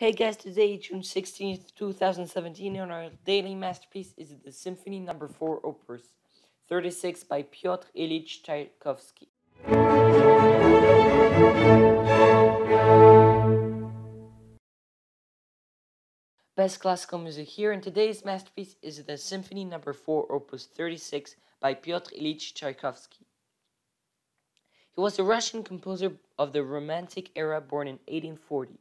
Hey guys, today, June 16th, 2017, and our daily masterpiece is the Symphony No. 4 Opus 36 by Piotr Ilyich Tchaikovsky. Best classical music here, and today's masterpiece is the Symphony No. 4 Opus 36 by Piotr Ilyich Tchaikovsky. He was a Russian composer of the Romantic era born in 1840.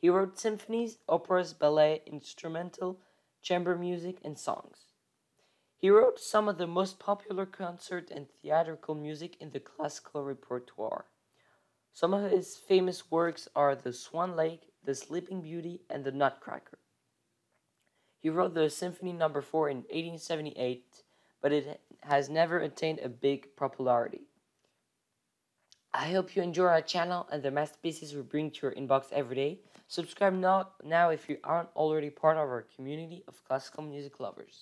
He wrote symphonies, operas, ballet, instrumental, chamber music, and songs. He wrote some of the most popular concert and theatrical music in the classical repertoire. Some of his famous works are The Swan Lake, The Sleeping Beauty, and The Nutcracker. He wrote the Symphony No. 4 in 1878, but it has never attained a big popularity. I hope you enjoy our channel and the masterpieces we bring to your inbox every day. Subscribe now, now if you aren't already part of our community of classical music lovers.